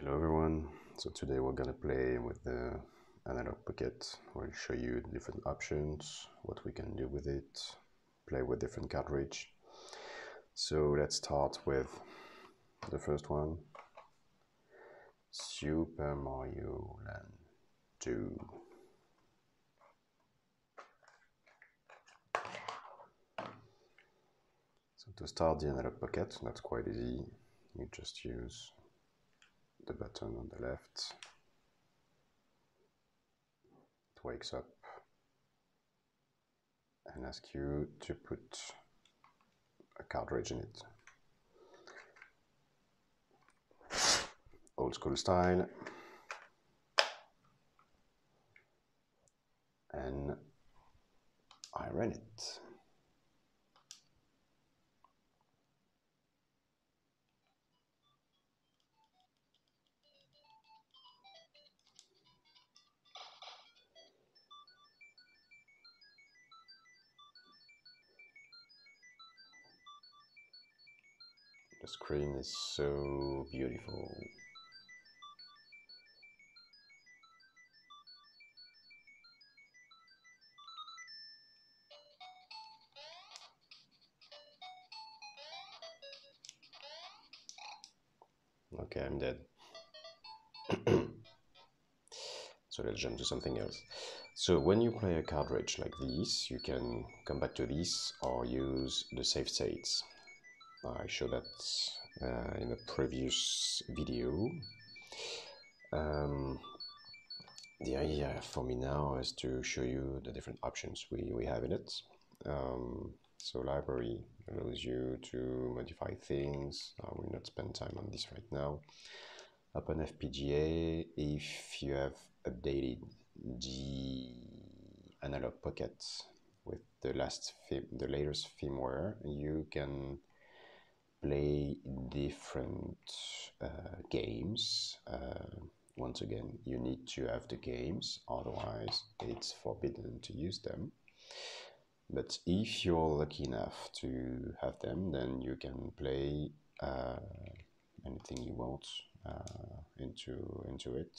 Hello everyone, so today we're gonna play with the Analogue Pocket. We'll show you different options, what we can do with it, play with different cartridge. So let's start with the first one, Super Mario Land 2. So to start the Analogue Pocket, that's quite easy. You just use the button on the left. It wakes up and asks you to put a cartridge in it. Old school style. And I ran it. The screen is so beautiful. Okay, I'm dead. so let's jump to something else. So when you play a cartridge like this, you can come back to this or use the save states. I showed that uh, in a previous video. Um, the idea for me now is to show you the different options we, we have in it. Um, so library allows you to modify things. I will not spend time on this right now. Open FPGA if you have updated the Analogue Pocket with the last the latest firmware, you can play different uh, games. Uh, once again, you need to have the games, otherwise it's forbidden to use them. But if you're lucky enough to have them, then you can play uh, anything you want uh, into into it.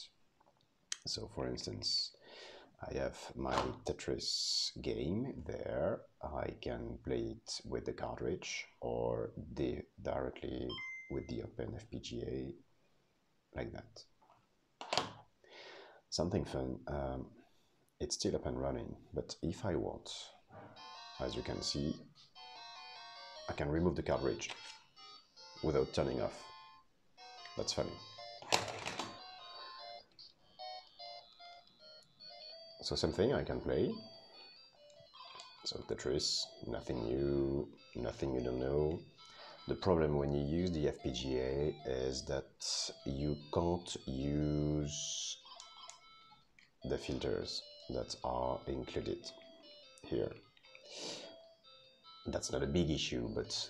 So, for instance, I have my Tetris game there. I can play it with the cartridge or di directly with the Open FPGA, like that. Something fun. Um, it's still up and running, but if I want, as you can see, I can remove the cartridge without turning off. That's funny. So same thing, I can play. So Tetris, nothing new, nothing you don't know. The problem when you use the FPGA is that you can't use the filters that are included here. That's not a big issue, but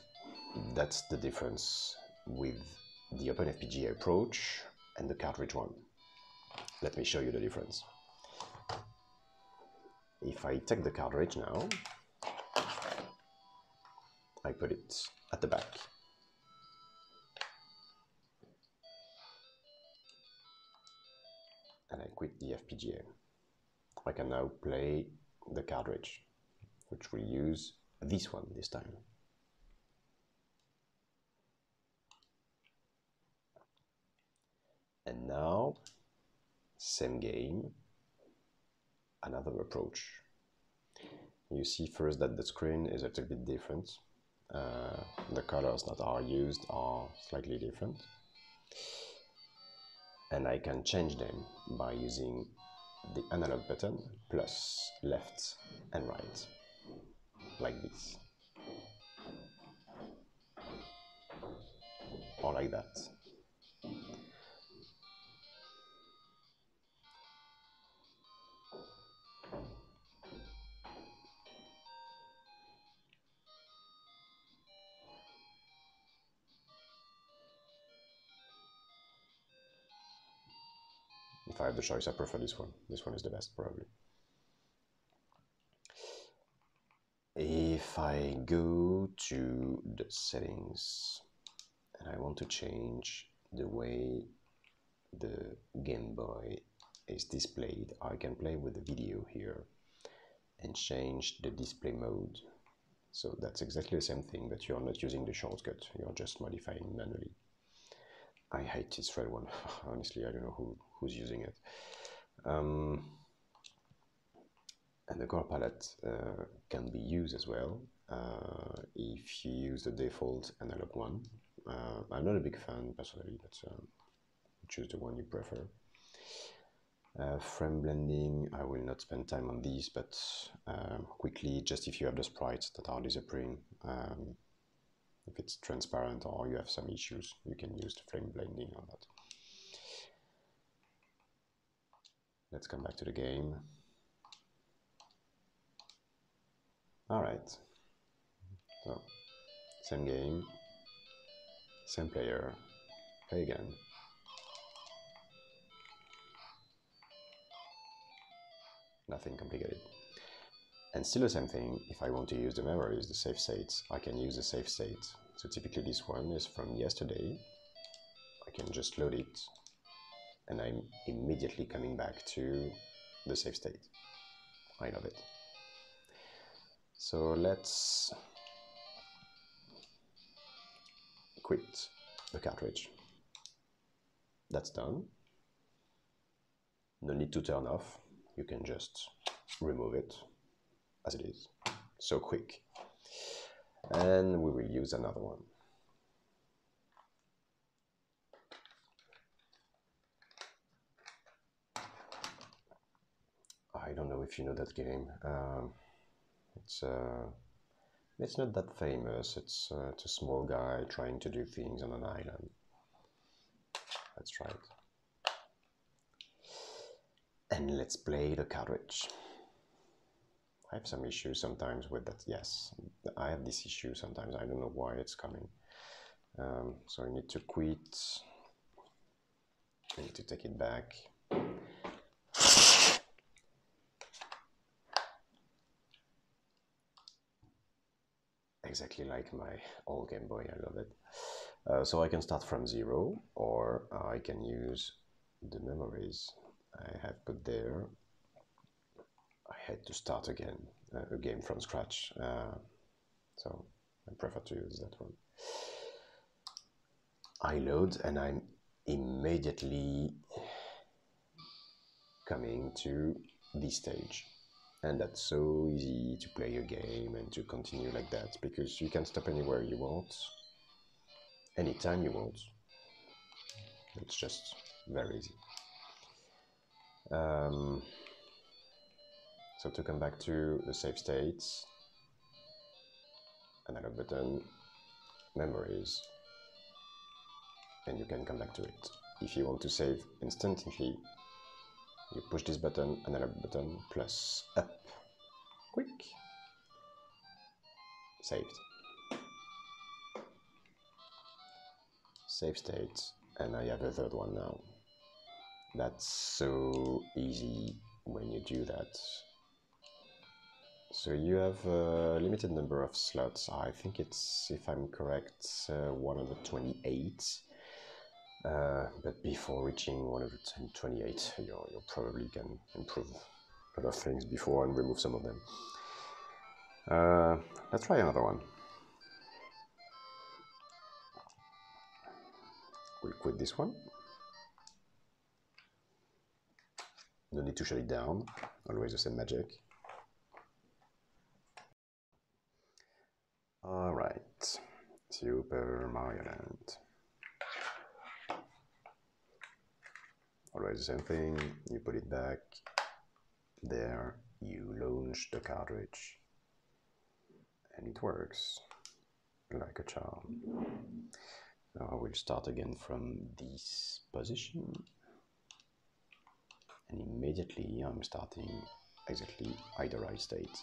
that's the difference with the OpenFPGA approach and the cartridge one. Let me show you the difference. If I take the cartridge now, I put it at the back. And I quit the FPGA. I can now play the cartridge, which will use this one this time. And now, same game, another approach. You see first that the screen is a little bit different. Uh, the colors that are used are slightly different. And I can change them by using the analog button plus left and right, like this. Or like that. Have the choice, I prefer this one. This one is the best, probably. If I go to the settings and I want to change the way the Game Boy is displayed, I can play with the video here and change the display mode. So that's exactly the same thing, but you're not using the shortcut, you're just modifying manually. I hate this red one, honestly, I don't know who, who's using it. Um, and the color palette uh, can be used as well uh, if you use the default analog one. Uh, I'm not a big fan personally, but um, choose the one you prefer. Uh, frame blending, I will not spend time on these, but um, quickly, just if you have the sprites that are disappearing, um, if it's transparent or you have some issues, you can use the frame blending on that. Let's come back to the game. All right. So, same game, same player, play again. Nothing complicated. And still the same thing, if I want to use the memories, the save states, I can use the save state. So typically this one is from yesterday. I can just load it and I'm immediately coming back to the save state. I love it. So let's quit the cartridge. That's done. No need to turn off. You can just remove it as it is. So quick. And we will use another one. I don't know if you know that game. Um, it's uh, it's not that famous. It's, uh, it's a small guy trying to do things on an island. Let's try it. And let's play the cartridge. I have some issues sometimes with that. Yes, I have this issue sometimes. I don't know why it's coming. Um, so I need to quit. I need to take it back. exactly like my old Game Boy. I love it. Uh, so I can start from zero, or I can use the memories I have put there. Had to start again uh, a game from scratch, uh, so I prefer to use that one. I load and I'm immediately coming to this stage. And that's so easy to play a game and to continue like that because you can stop anywhere you want anytime you want. It's just very easy. Um, so to come back to the save states analog button memories and you can come back to it if you want to save instantly you push this button, analog button, plus up. Quick. Saved. Save state, and I have a third one now. That's so easy when you do that. So you have a limited number of slots. I think it's, if I'm correct, uh, 128 uh, but before reaching 128, you, you probably can improve a lot of things before and remove some of them. Uh, let's try another one. We'll quit this one. No need to shut it down, always the same magic. Alright, Super Mario Land. always the same thing. You put it back. There you launch the cartridge. And it works. Like a charm. Now I will start again from this position. And immediately I'm starting exactly either right state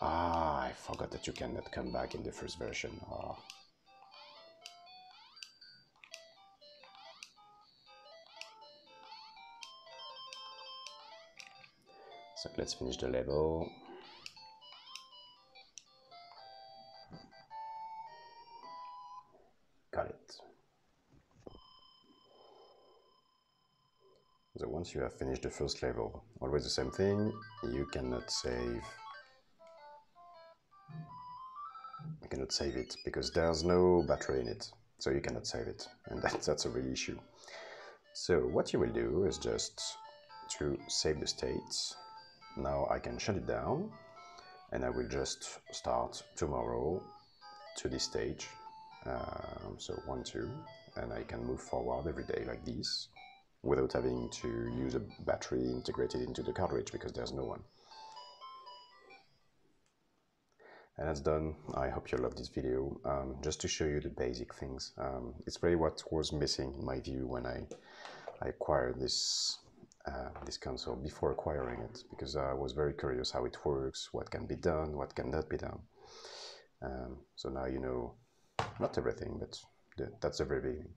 Ah, I forgot that you cannot come back in the first version. Ah. So let's finish the level. Got it. So once you have finished the first level, always the same thing, you cannot save. You cannot save it because there's no battery in it. So you cannot save it. And that, that's a real issue. So what you will do is just to save the states. Now I can shut it down. And I will just start tomorrow to this stage. Um, so one two. And I can move forward every day like this without having to use a battery integrated into the cartridge because there's no one and that's done. I hope you love this video. Um, just to show you the basic things. Um, it's really what was missing in my view when I, I acquired this uh, this console before acquiring it because I was very curious how it works, what can be done, what cannot be done. Um, so now you know not everything, but the, that's the very beginning.